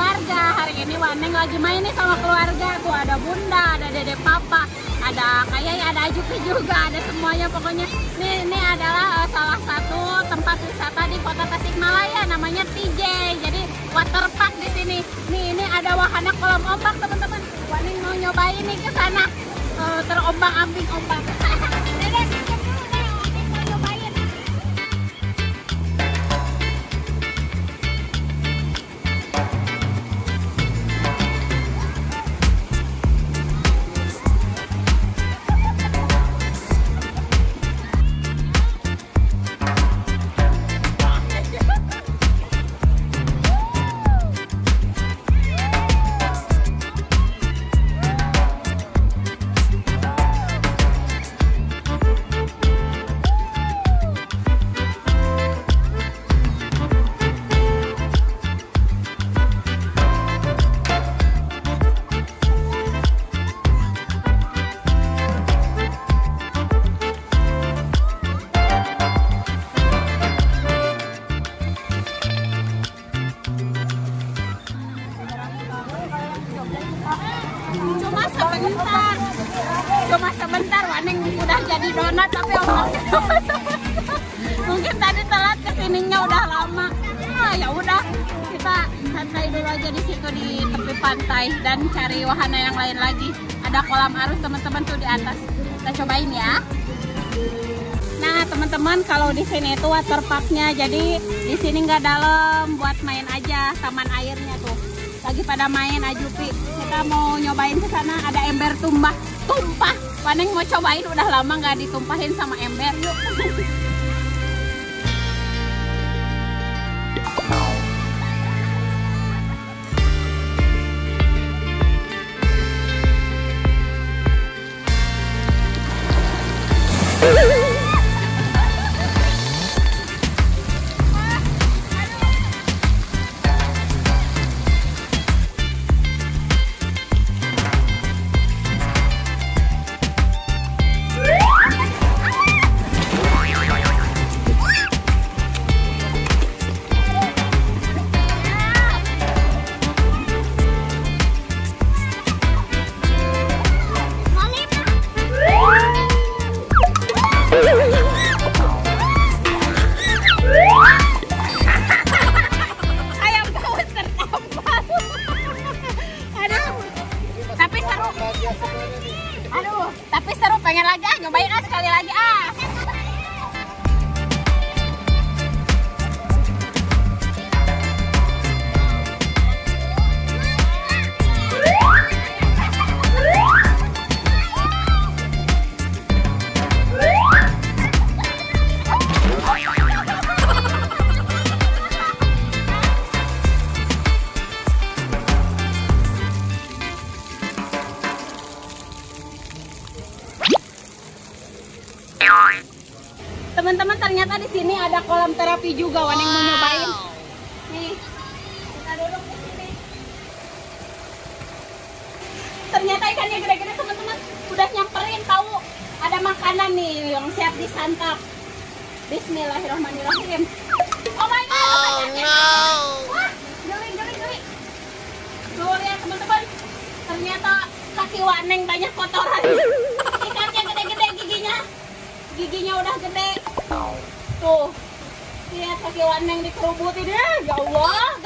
Keluarga. Hari ini Waneng lagi main nih sama keluarga. Tuh ada bunda, ada dede papa, ada kayak ada Ajupi juga, ada semuanya pokoknya. Nih ini adalah uh, salah satu tempat wisata di Kota Tasikmalaya namanya TJ. Jadi water park di sini. Nih ini ada wahana kolam ombak teman-teman. Waneng mau nyobain nih ke sana. Uh, terombang-ambing ombak. Jadi donat tapi mungkin tadi telat ke sininya udah lama. Ah ya udah kita santai dulu aja di situ di tepi pantai dan cari wahana yang lain lagi. Ada kolam arus teman-teman tuh di atas. Kita cobain ya. Nah teman-teman kalau di sini itu water parknya. Jadi di sini nggak dalam. Buat main aja taman airnya tuh lagi pada main ajupi kita mau nyobain ke sana ada ember tumbah. Tumpah! Waneng mau cobain udah lama nggak ditumpahin sama ember yuk aduh tapi seru pengen lagi ah nyobain ah sekali lagi ah teman-teman ternyata di sini ada kolam terapi juga Waneng mau nyobain. Nih kita duduk di sini. Ternyata ikannya gede-gede teman-teman. Udah nyamperin tahu? Ada makanan nih yang siap disantap. Bismillahirrahmanirrahim tuh lihat kaki Waneng dikerubutin ya. Ya Allah